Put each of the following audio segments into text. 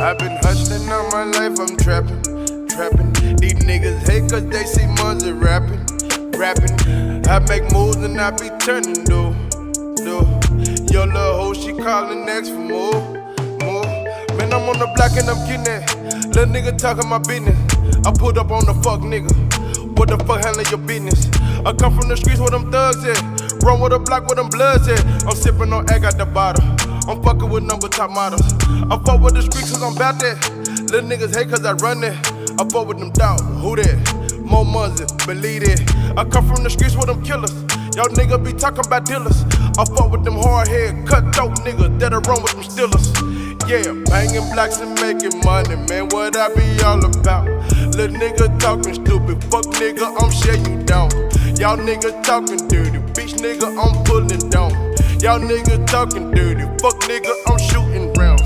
Starting all my life, I'm trapping, trapping. These niggas hate cause they see Monzie rapping, rapping. I make moves and I be turning, do, do. Your little hoe, she calling next for more, more. Man, I'm on the block and I'm getting that. Little nigga talking my business. I put up on the fuck nigga. What the fuck handle your business? I come from the streets where them thugs at. Run with a block where them bloods at. I'm sipping on egg out the bottle. I'm fucking with number top models. I fuck with the streets cause I'm that. Little niggas hate cause I run that. I fuck with them dog. Who that? Moe Monzie, believe it. I come from the streets with them killers. Y'all niggas be talking about dealers. I fuck with them hard head, cutthroat niggas that'll run with them stillers. Yeah, banging blocks and making money, man. What I be all about? Little nigga talking stupid, fuck nigga, I'm shut you down. Y'all niggas talking dirty, bitch nigga, I'm pulling down. Y'all niggas talking dirty, fuck nigga, I'm shooting rounds.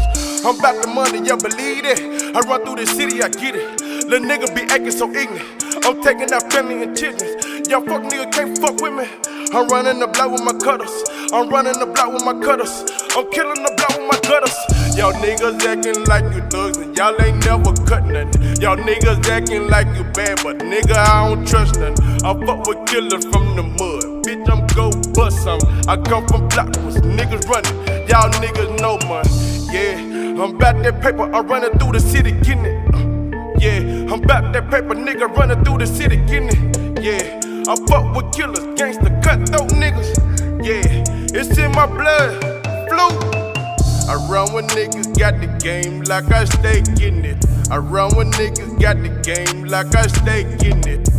I'm about the money, y'all believe it. I run through the city, I get it. Little nigga be acting so ignorant. I'm taking out family and children. Y'all fuck nigga can't fuck with me. I'm running the block with my cutters. I'm running the block with my cutters. I'm killing the block with my gutters. Y'all niggas acting like you thugs and y'all ain't never cut nothing. Y'all niggas acting like you bad, but nigga, I don't trust nothing. I fuck with killers from the mud. I come from block with niggas running. Y'all niggas know man. Yeah, I'm about that paper. I'm running through the city getting it. Uh, yeah, I'm about that paper, nigga, running through the city getting it. Yeah, I fuck with killers, gangsta, cutthroat niggas. Yeah, it's in my blood, flu. I run with niggas, got the game like I stay getting it. I run with niggas, got the game like I stay getting it.